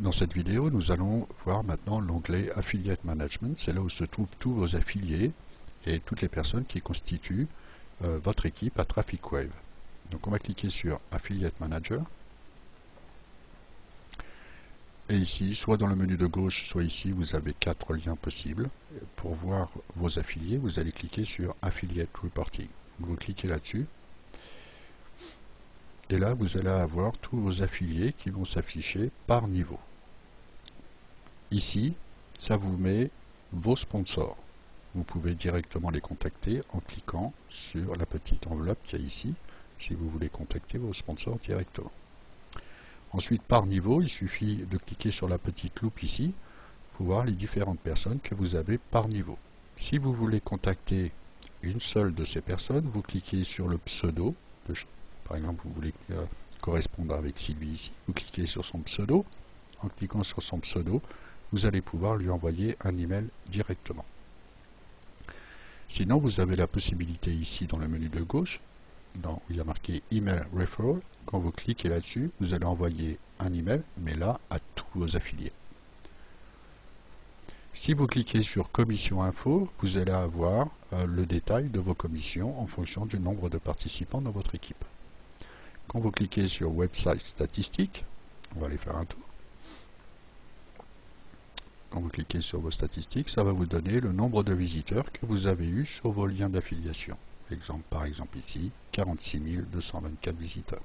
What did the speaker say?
Dans cette vidéo, nous allons voir maintenant l'onglet Affiliate Management. C'est là où se trouvent tous vos affiliés et toutes les personnes qui constituent euh, votre équipe à TrafficWave. Donc on va cliquer sur Affiliate Manager. Et ici, soit dans le menu de gauche, soit ici, vous avez quatre liens possibles. Pour voir vos affiliés, vous allez cliquer sur Affiliate Reporting. Vous cliquez là-dessus. Et là, vous allez avoir tous vos affiliés qui vont s'afficher par niveau. Ici, ça vous met vos sponsors. Vous pouvez directement les contacter en cliquant sur la petite enveloppe qu'il y a ici, si vous voulez contacter vos sponsors directement. Ensuite, par niveau, il suffit de cliquer sur la petite loupe ici pour voir les différentes personnes que vous avez par niveau. Si vous voulez contacter une seule de ces personnes, vous cliquez sur le pseudo. Par exemple, vous voulez correspondre avec Sylvie ici. Vous cliquez sur son pseudo. En cliquant sur son pseudo, vous allez pouvoir lui envoyer un email directement. Sinon, vous avez la possibilité ici dans le menu de gauche, où il y a marqué Email Referral. Quand vous cliquez là-dessus, vous allez envoyer un email, mais là, à tous vos affiliés. Si vous cliquez sur Commission Info, vous allez avoir euh, le détail de vos commissions en fonction du nombre de participants dans votre équipe. Quand vous cliquez sur Website Statistiques, on va aller faire un tour. Quand vous cliquez sur vos statistiques, ça va vous donner le nombre de visiteurs que vous avez eu sur vos liens d'affiliation. Exemple, par exemple ici, 46 224 visiteurs.